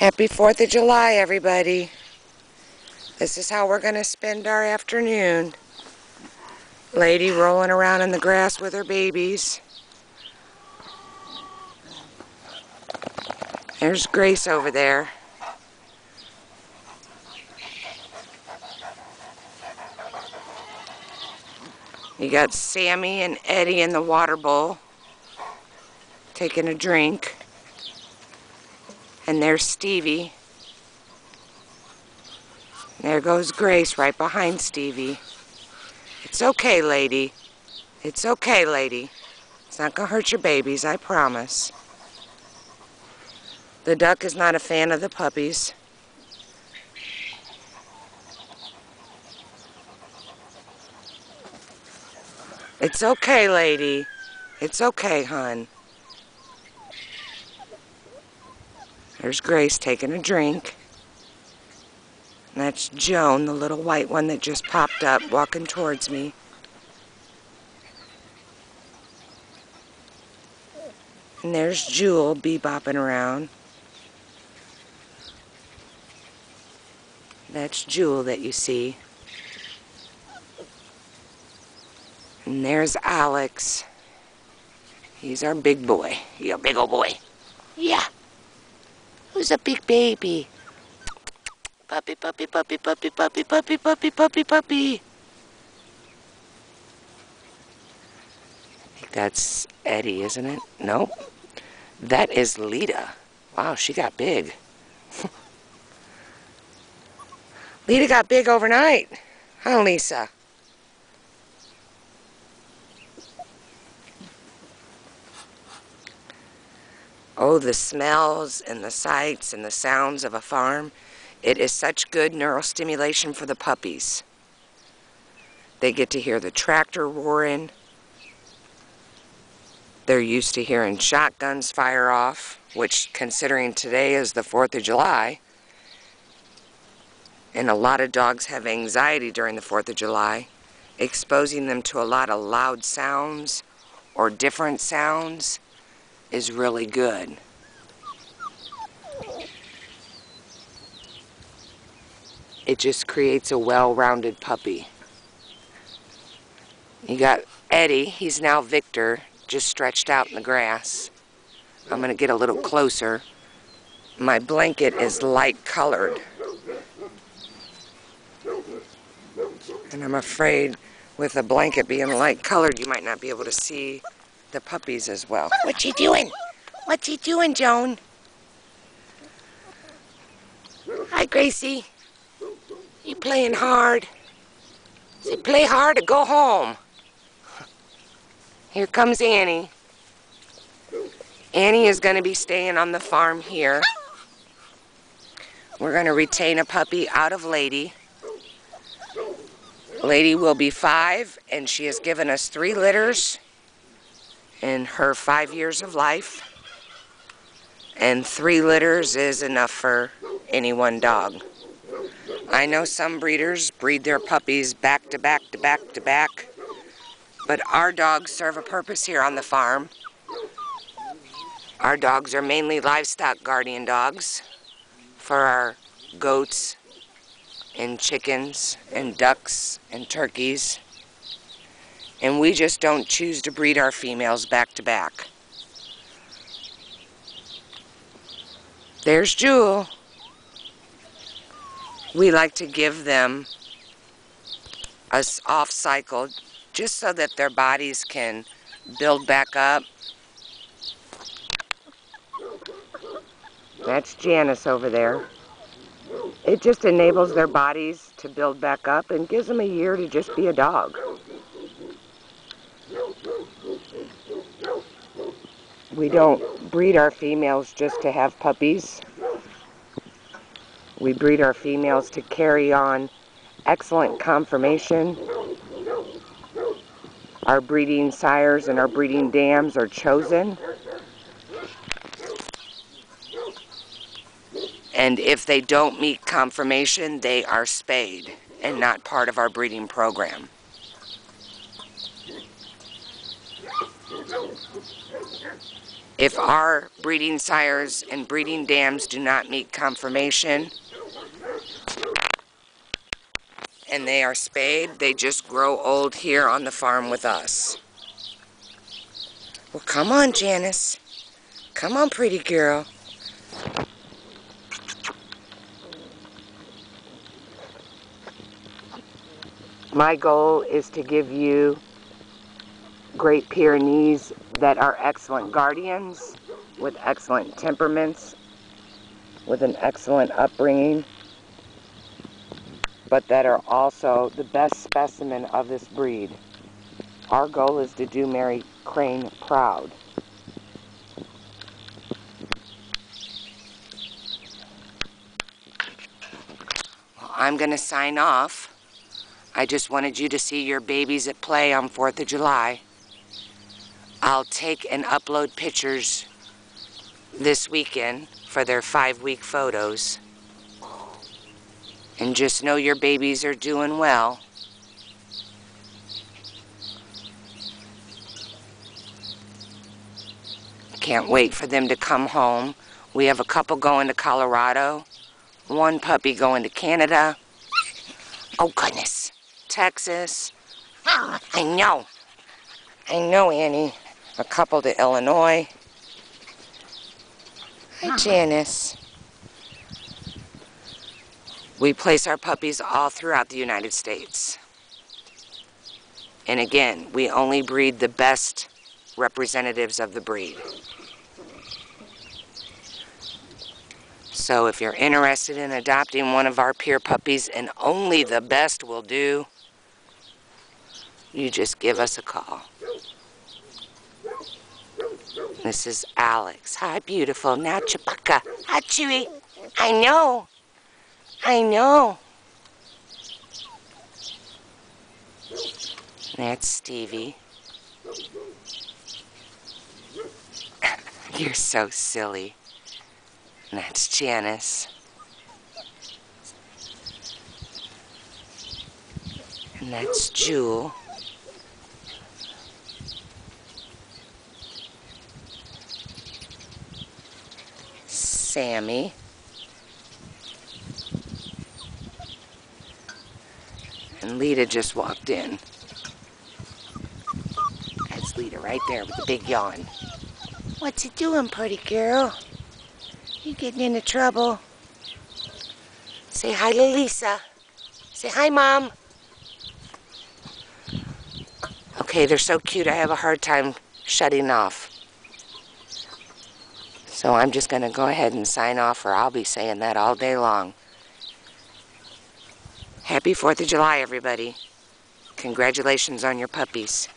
Happy 4th of July, everybody. This is how we're going to spend our afternoon. Lady rolling around in the grass with her babies. There's Grace over there. You got Sammy and Eddie in the water bowl taking a drink. And there's Stevie. There goes Grace right behind Stevie. It's okay, lady. It's okay, lady. It's not going to hurt your babies, I promise. The duck is not a fan of the puppies. It's okay, lady. It's okay, hon. There's Grace taking a drink. And that's Joan, the little white one that just popped up, walking towards me. And there's Jewel bebopping around. That's Jewel that you see. And there's Alex. He's our big boy. He's a big old boy. Yeah. Who's a big baby? Puppy, puppy, puppy, puppy, puppy, puppy, puppy, puppy, puppy. I think that's Eddie, isn't it? Nope. That is Lita. Wow, she got big. Lita got big overnight. Huh, Lisa? Oh, the smells and the sights and the sounds of a farm. It is such good neural stimulation for the puppies. They get to hear the tractor roaring. They're used to hearing shotguns fire off, which considering today is the 4th of July, and a lot of dogs have anxiety during the 4th of July, exposing them to a lot of loud sounds or different sounds is really good. It just creates a well-rounded puppy. You got Eddie, he's now Victor, just stretched out in the grass. I'm going to get a little closer. My blanket is light colored. And I'm afraid with a blanket being light colored, you might not be able to see the puppies as well. What's he doing? What's he doing, Joan? Hi, Gracie. You playing hard? Say, play hard or go home. Here comes Annie. Annie is going to be staying on the farm here. We're going to retain a puppy out of Lady. Lady will be five, and she has given us three litters in her five years of life. And three litters is enough for any one dog. I know some breeders breed their puppies back to back to back to back, but our dogs serve a purpose here on the farm. Our dogs are mainly livestock guardian dogs for our goats and chickens and ducks and turkeys and we just don't choose to breed our females back to back. There's Jewel. We like to give them a off cycle just so that their bodies can build back up. That's Janice over there. It just enables their bodies to build back up and gives them a year to just be a dog. We don't breed our females just to have puppies. We breed our females to carry on excellent conformation. Our breeding sires and our breeding dams are chosen. And if they don't meet conformation, they are spayed and not part of our breeding program. If our breeding sires and breeding dams do not meet conformation and they are spayed, they just grow old here on the farm with us. Well, come on, Janice. Come on, pretty girl. My goal is to give you Great Pyrenees that are excellent guardians, with excellent temperaments, with an excellent upbringing, but that are also the best specimen of this breed. Our goal is to do Mary Crane proud. I'm going to sign off. I just wanted you to see your babies at play on 4th of July. I'll take and upload pictures this weekend for their five-week photos. And just know your babies are doing well. Can't wait for them to come home. We have a couple going to Colorado, one puppy going to Canada. Oh, goodness. Texas. I know. I know, Annie. A couple to Illinois. Hi, Janice. We place our puppies all throughout the United States. And again, we only breed the best representatives of the breed. So if you're interested in adopting one of our pure puppies, and only the best will do, you just give us a call. This is Alex. Hi, beautiful. Now, Chewbacca. Hi, Chewy. I know. I know. That's Stevie. You're so silly. That's Janice. And that's Jewel. Sammy. And Lita just walked in. That's Lita right there with the big yawn. What's he doing, pretty girl? You getting into trouble? Say hi to Lisa. Say hi, Mom. Okay, they're so cute, I have a hard time shutting off. So I'm just going to go ahead and sign off, or I'll be saying that all day long. Happy 4th of July, everybody. Congratulations on your puppies.